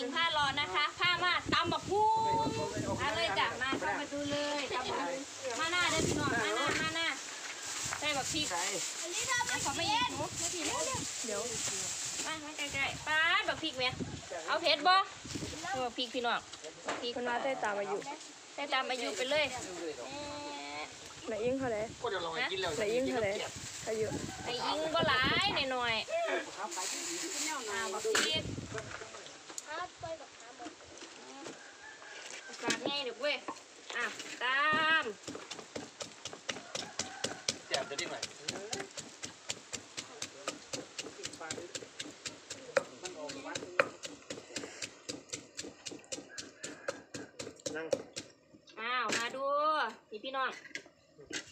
ญิงผ้ารอนะคะ ผ้ามาตำบักพูมาเลยจ้ะมาเข้ามาดูเลยตำบักพูมาหน้าเด้อพี่น้องมาหน้ามาหน้าใส่บักพริกใส่แล้วขอไม่ยิงหนูไม่ผิดเร็วเดี๋ยวมามาใกล้ๆป้าดบักพริกไหมเอาเผ็ดบ่เอาบักพริกพี่น้องบักพริกคนมาได้ตามอายุได้ตามอายุไปเลยแหมไหนยิ่งเท่าไหร่ก็เดี๋ยวลองกินแล้วไหนยิ่งเท่าไหร่อายุไอ้ยิงบ่หลายหน่อยๆอ่าบักพริกโอกาสง่ายเด็กเว้ยอะตาม แจ่มจะได้ไหม นั่งอ้าวมาดูนี่พี่น้อง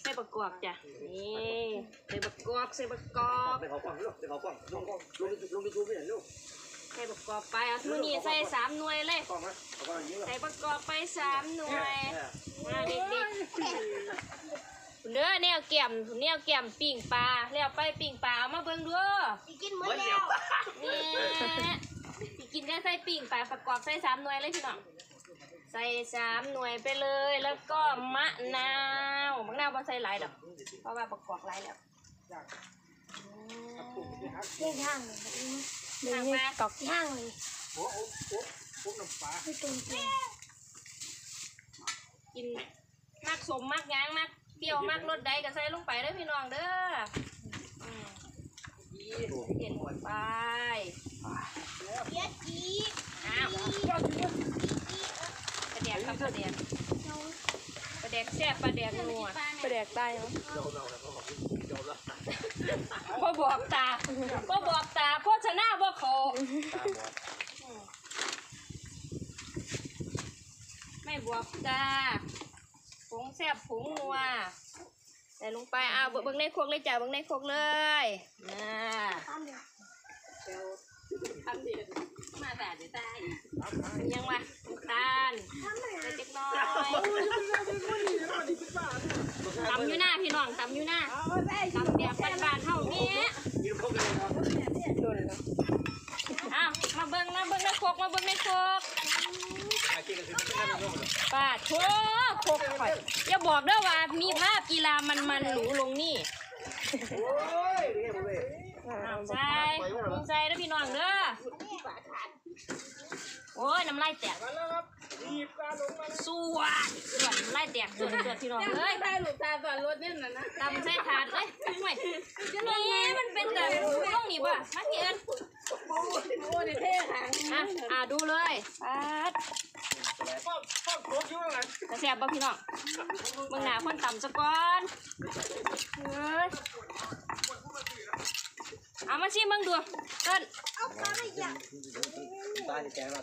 ใส่ประกอบจ้ะนี่ใส่ประกอบใส่ประกอบไปเขากล้องลูกไปเขากล้องลงลงลงยูทูบไม่เห็นลูกใส่ประกอบไปเอาทุนี่ใส่สามหน่วยเลยกล้องนะเขากล้องอย่างนี้ใส่ประกอบไปสามหน่วยมาเด็กๆคุณเด้อแนวแก้มแนวแก้มปิ่งปลาแล้วไปปิ่งปลาเอามาเบิ่งดูกินหมดแล้วนี่สิกินได้ใส่ปิ่งปลาประกอบใส่สามหน่วยเลยพี่น้อง ใส่สามหน่วยไปเลย แล้วก็มะนาวมะนาวบ่ใส่หลายดอกเพราะว่าประกอบหลายแล้วเล่นห้างเลยไหนยิ่งตอกห้างเลยโอ้โอ้โอ้โอ้น้ำปลาไม่ตรงจริงกินมากสมมากหยางมากเปรี้ยวมากรสใดก็ใส่ลงไปเด้อพี่น้องเด้ออืมเย็นหมดไปเย็ดจีอ้าวปลาแดกครับปลาแดกปลาแดกแซ่บปลาแดกนัวไปแดกใต้เนาะพ่อบอกตาพ่อบอกตาพ่อชนะพ่อเขาตาบอดไม่บอกตาผงแซ่บผงนัวใส่ลงไปอ้าวเบิ่งในโครกเลยจ้ะเบิ่งในโครกเลยน่าข้ามเดียวทำดีมาแต่เดี๋ยวตายยังวะน้ำตาลใส่เล็กน้อยตำอยู่หน้าพี่น้องตำอยู่หน้า ตำเดียวบ้านๆเท่านี้กินเลยครับโดนแล้วอ้าวมาเบิ่งมาเบิ่งในโคกมาเบิ่งในโคกอากินกันคือไม่ได้ไม่ได้ป้าโถโคกข่อยอย่าบอกเด้อว่ามีภาพกีฬามันๆหรูลงนี่โอ้ยนี่ไงผมเลยอ้าวใส่ลงใส่เด้อพี่น้องเด้อโอ้ยน้ำลายแตกแล้วครับ รีบการลงมาสวดสวดน้ำลายแตกสวดสวดพี่น้องเอ้ยใต้หลุดตาตอนรถเนี่ยนะนะตำใส่ถาดเลยห่วยนี่มันเป็นแบบต้องนี่ป่ะมาเกียนโอ้ดิเท่หางอะอะดูเลยปัดป้อมป้อมครบยุ่งอะไรจะแซ่บป่ะพี่น้องเบิ่งหน้าคนต่ำซะก่อนเฮ้ยเอามาชิมเบิ่งดูเต้นเอาข้าวไปอย่าง ตาจะแก่แล้ว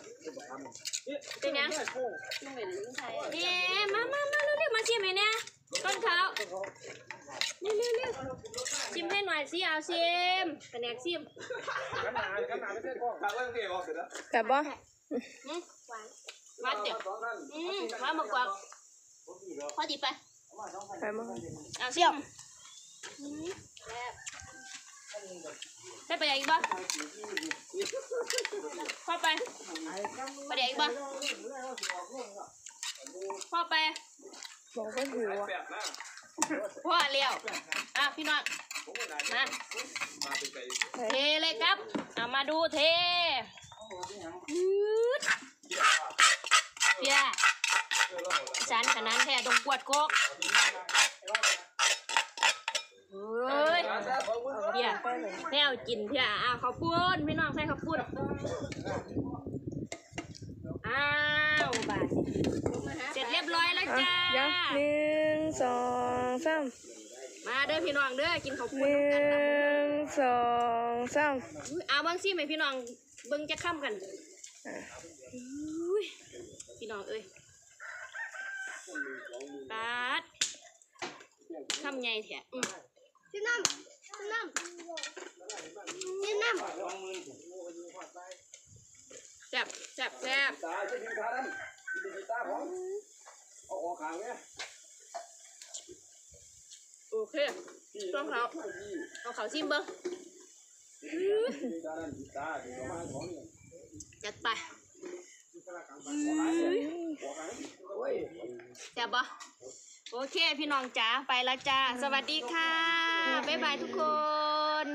ทำเป็นยังนี่มามามาเร็วๆมาชิมให้เนี่ยต้นเขาเร็วๆเร็วๆชิมให้หน่อยสิเอาชิมกระแนกชิมกันหนากันหนาไม่ใช่พ่อขาเรื่องเกี่ยวกับเสร็จแล้วแต่บ่อืมหวานเดี๋ยวอืมหวานมากกว่าพอดีไปไปมั้งเอาชิมอืมได้ไปอีกบ่พ่อ ไปไปเดี๋ยวอีกบ่พ่อไปบอกว่าหิวอะพ่อเลี้ยวอะพี่น้องมาเป็นใจเทเลยครับเอามาดูเทเพียสันขนาดแท้ตรงกวดโคก เฮ้ยเพียแนวกินเพียอะข้าวปุ้นพี่น้องใส่ข้าวปุ้นอ้าวบาดเสร็จเรียบร้อยแล้วอะจ้ายังหนึ่งสองสามมาเด้อพี่น้องเด้อกินข้าวหปุ้นนึ่กันครับงสองสามอุ๊ยเอาเบิ้งซิไหมพี่น้องเบิ้งจะค้ำกันอะอุ้ยพี่น้องเอ้ยปาดค้ำใหญ่แท้อืม ที่น้ำที่น้ำที่น้ำจับจับแซ่บตาจะพิมพ์าดันพิตาขอเอาออกขางเนี่ยโอเคต้องเขาเอาเขาชิมเบิ้งจัดไปแซ่บปะ โอเคพี่น้องจ๋าไปละจ้า สวัสดีค่ะ บ๊ายบายทุกคน